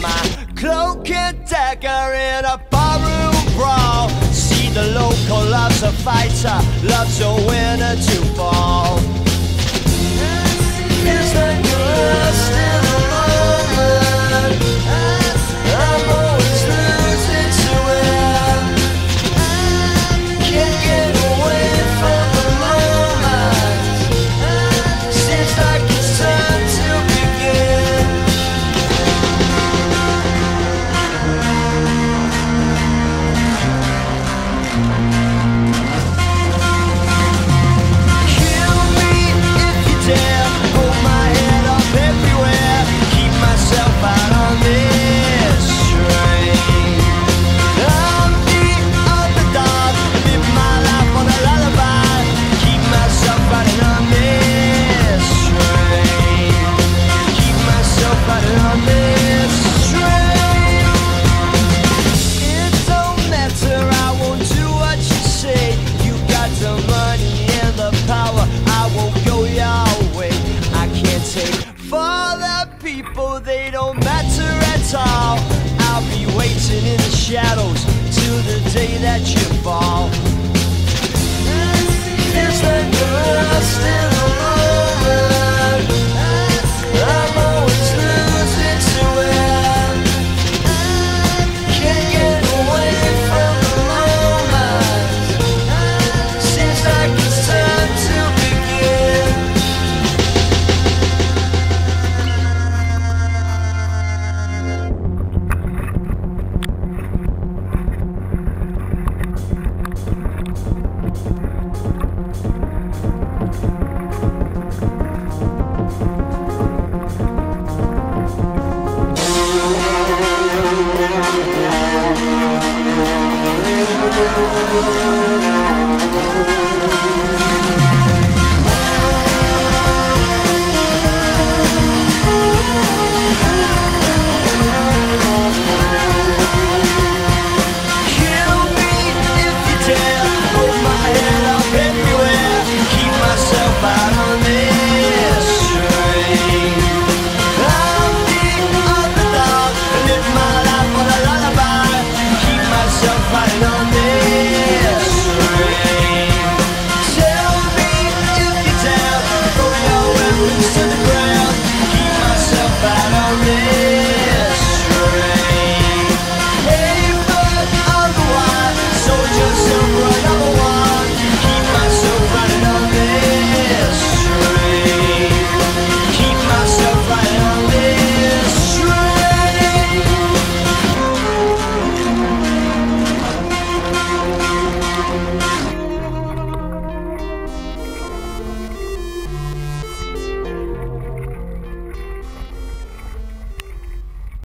my cloak and dagger in a barroom brawl. See the local loves a fighter, loves a winner to fall. tall. I'll be waiting in the shadows.